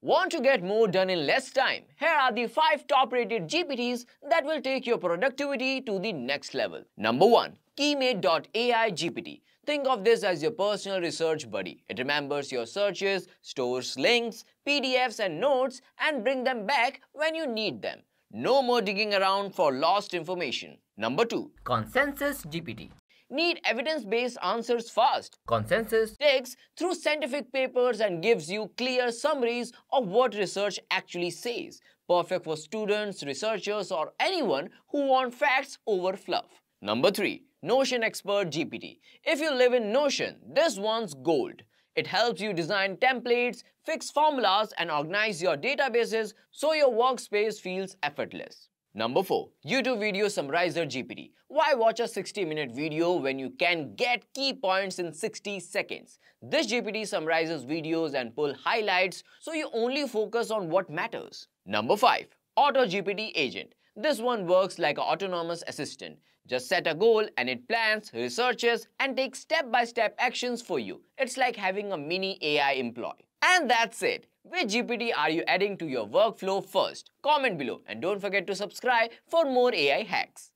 Want to get more done in less time? Here are the 5 top-rated GPTs that will take your productivity to the next level. Number 1. Keymate.ai GPT. Think of this as your personal research buddy. It remembers your searches, stores links, PDFs and notes and bring them back when you need them. No more digging around for lost information. Number 2. Consensus GPT. Need evidence-based answers fast? Consensus takes through scientific papers and gives you clear summaries of what research actually says. Perfect for students, researchers or anyone who want facts over fluff. Number 3. Notion Expert GPT. If you live in Notion, this one's gold. It helps you design templates, fix formulas and organize your databases so your workspace feels effortless. Number 4. YouTube Video Summarizer GPT. Why watch a 60-minute video when you can get key points in 60 seconds? This GPT summarizes videos and pull highlights so you only focus on what matters. Number 5. Auto GPT Agent. This one works like an autonomous assistant. Just set a goal and it plans, researches and takes step-by-step -step actions for you. It's like having a mini AI employee. And that's it. Which GPT are you adding to your workflow first? Comment below and don't forget to subscribe for more AI hacks.